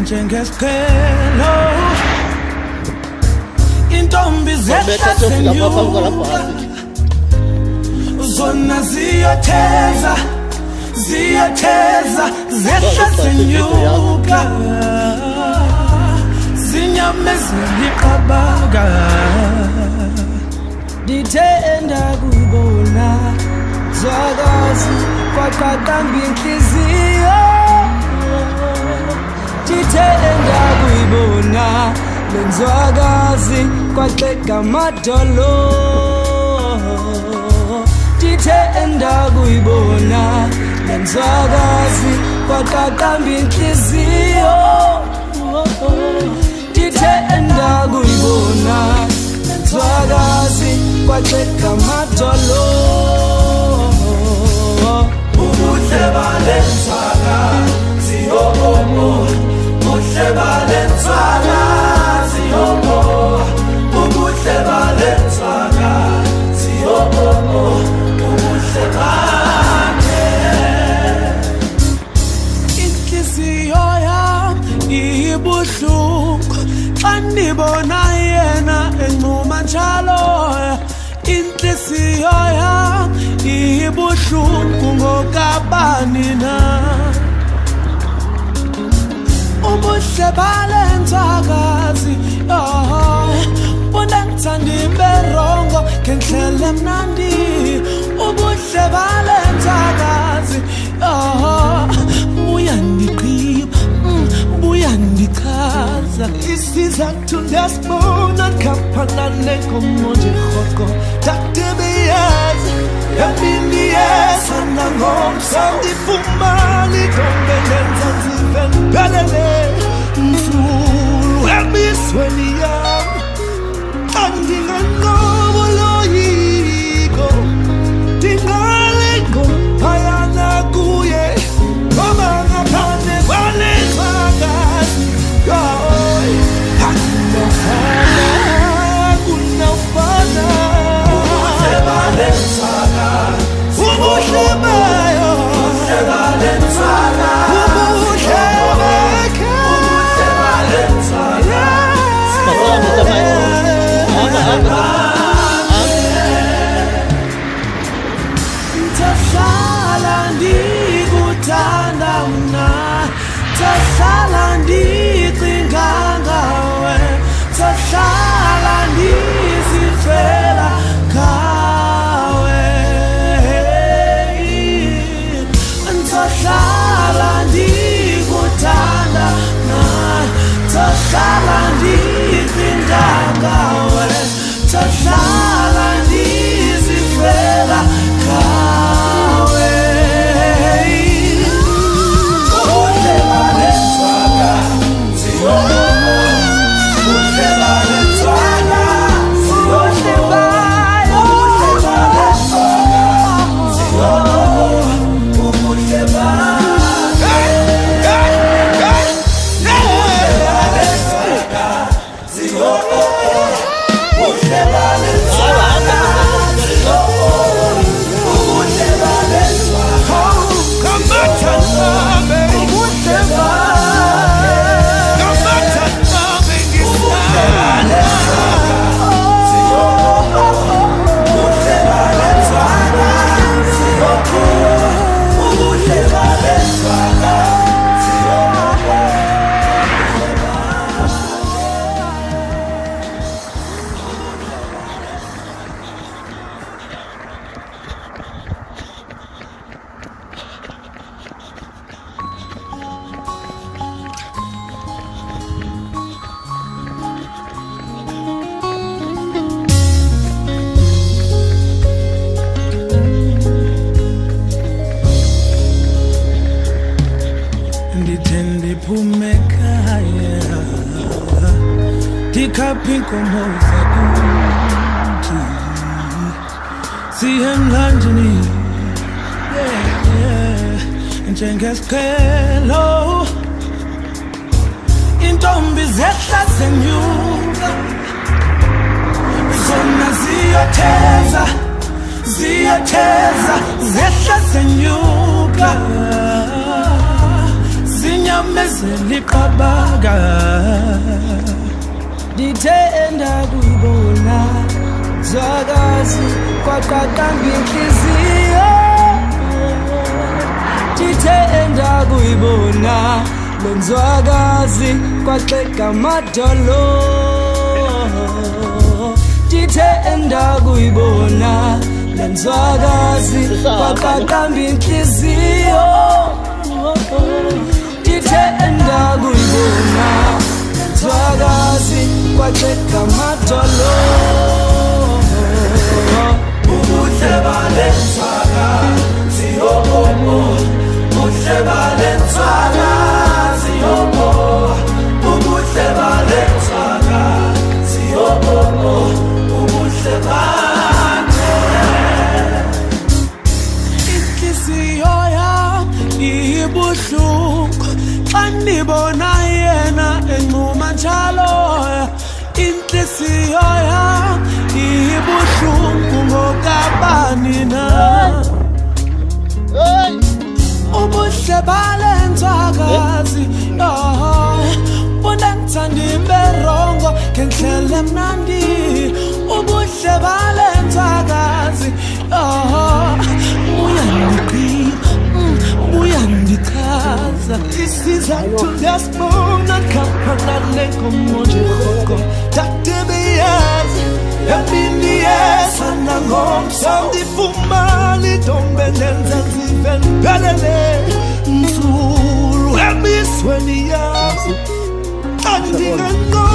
njengesicelo intombi zetha zenyuka zona ziyotheza ziyotheza zehla zenyuka zinyamezela iqabaka ndithe endakubona zwakazi kwaqaqamba intliziyo ngithithele ndakuyibona lenzwakazi kwaqega amadolo ngithe endakuyibona lenzwakazi kwaqaqamba inhliziyo ngithe endakuyibona lenzwakazi kwaqega amadolo oh, hand in hand ubuhle balenzakazi unangithanda imberongo ngendlela emnandi ubuhle balenzakazi buyandiqhiba mm, buyandichaza isizathu ndiyasibona kaphanale ngomonje rhoqo when siemlanjeni njengesiqhelo iintombi zehla zenyuka zona ziyotheza ziyotheza zehla zenyuka zinyamezeliqabaka ndithenda kubona zwakazi kwaqaqamba inhliziyo ndithenda kuyibona lo nzwakazi kwaxega amadolo ndithenda kuyibona le nzwakazi kwaqaqamba inhliziyo ndithenda kuyibona nzwakazi kwajeka matolo ubuhle balenzakala balenzwakazi eh? oh, oh. unangithanda imberongo ngendlela emnandi ubuhle balenzwakazi buyandichaza oh, mm, isizathu ndiyasibona kaphanale ngomonjekoko ndadebeyazi yabindiyesa nangomso ndifumane idombe ndenza zive ndiphelele through. Help me, Swenias. Anything the go,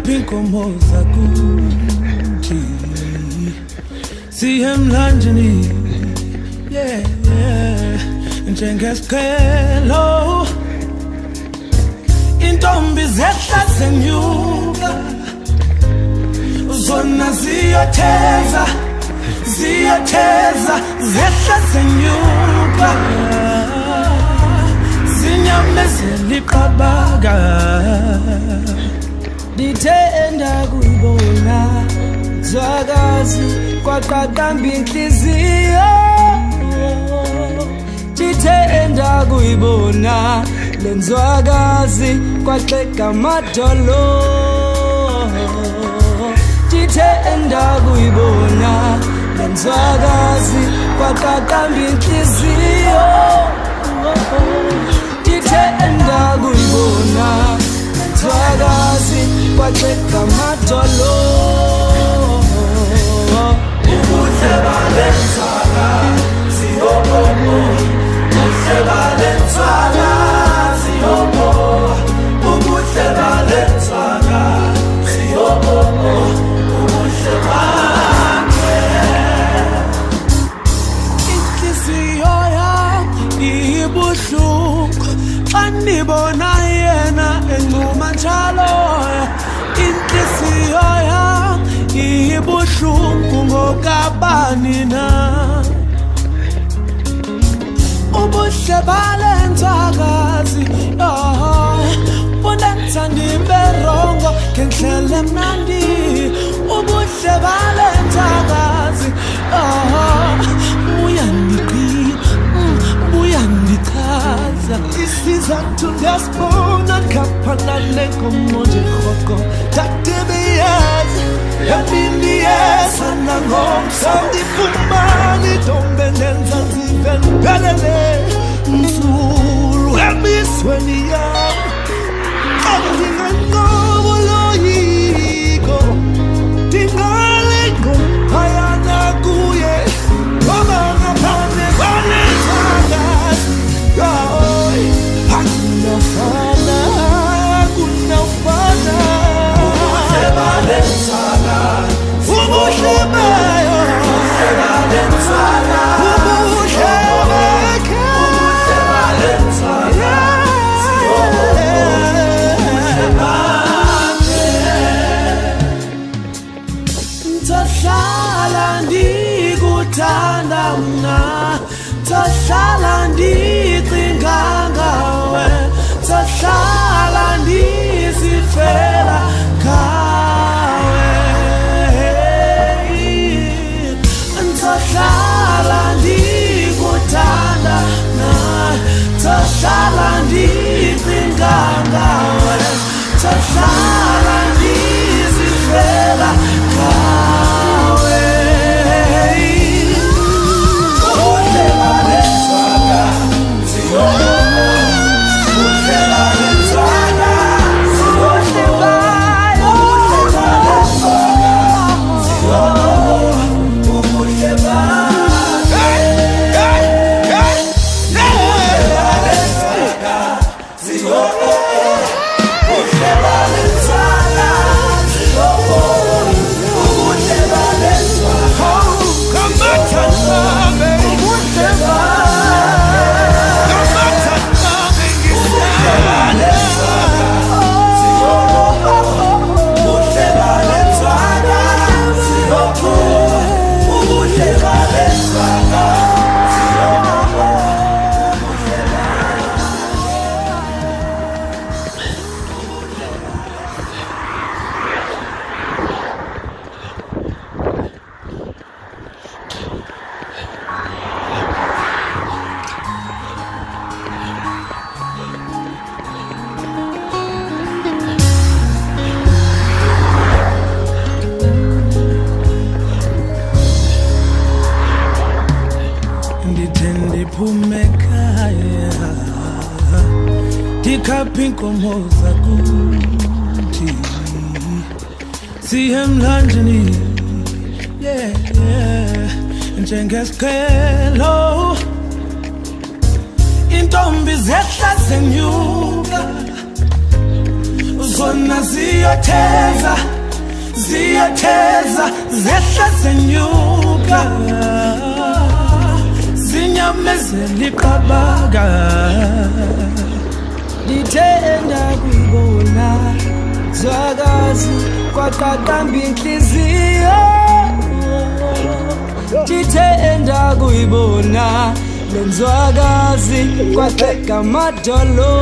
Ngiyaphi inkomo zakuthi Siyemlanjeni Yeah Njengesiqhelo Intombi zehla zenyuka Zona ziyatheza Ziyatheza zehla zenyuka Zinyamezela iqabaka ngithenda kubona zwakazi kwaqaqamba inhliziyo ngithenda kuyibona lenzwakazi kwaxega amadolo ngithenda kuyibona lenzwakazi kwaqaqamba inhliziyo ngithenda kuyibona lenzwakazi kuwacheka matolo Sio bobo, usebale mtwala, sio bobo Tatu jaspo na kapana lengo moje hoko Tate beyaz ya mindiye tombe lleva de su amor. pinkomoza kuti siye mlanjeni intombi zehla zenyuka zona ziyotheza ziyotheza zehla zenyuka zinyamezeliqabaka ngithenda kubona zwakazi kwaqaqamba inhliziyo ngithenda kuyibona lenzwakazi kwaqeqa amadolo